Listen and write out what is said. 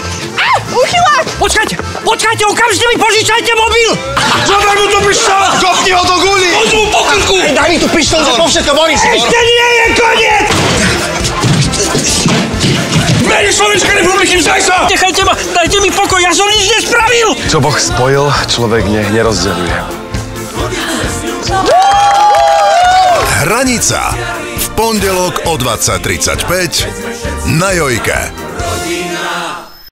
Aj! Á, uchylák! Počkajte, počkajte, okamžite mi požičajte mobil! Zober mu tú pištol! Kopni ho do guli! Poď mu po krku! Daj mi tú pištol, že po všetko bolí skôr! No. Ešte nie je koniec! Mene Slovenskej republiky, vzaj sa! Nechajte ma, dajte mi pokoj, ja som nič nespravil! Čo Boh spojil, človek nech nerozdeluje. Hranica v pondelok o 20.35 na Jojke. Rodina.